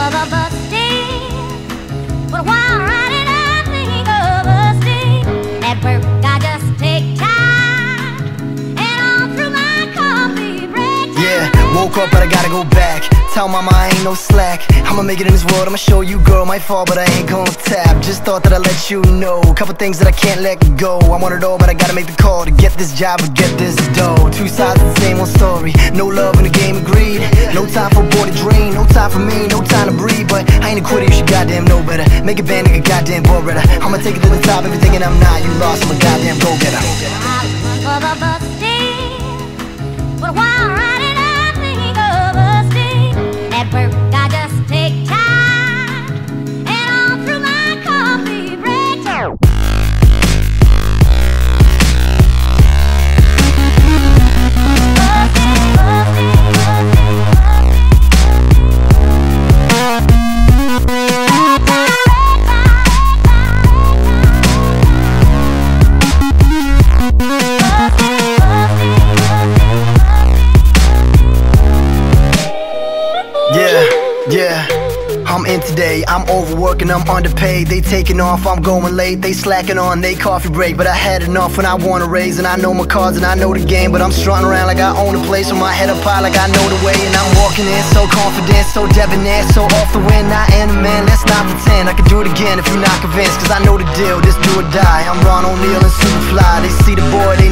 for the bus woke up, but I gotta go back. Tell mama I ain't no slack. I'ma make it in this world, I'ma show you, girl. Might fall, but I ain't gonna tap. Just thought that I'd let you know. Couple things that I can't let go. I want it all, but I gotta make the call to get this job or get this dough. Two sides of the same old story. No love in the game, of greed No time for boy to dream. No time for me, no time to breathe. But I ain't a quitter, you should goddamn know better. Make it bad, nigga, goddamn boy better. I'ma take it to the top, everything and I'm not. You lost, I'm a goddamn go getter. I run for the bus stand. But while Yeah. I'm in today, I'm overworking, I'm underpaid. They taking off, I'm going late. They slacking on, they coffee break. But I had enough when I want to raise. And I know my cards and I know the game. But I'm strutting around like I own the place with my head up high, like I know the way. And I'm walking in so confident, so debonair, so off the wind. I am the man, let's not pretend. I can do it again if you're not convinced. Cause I know the deal, this do or die. I'm Ron O'Neal and Superfly. They see the boy, they